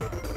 Bye.